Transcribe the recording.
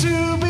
to be